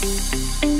Música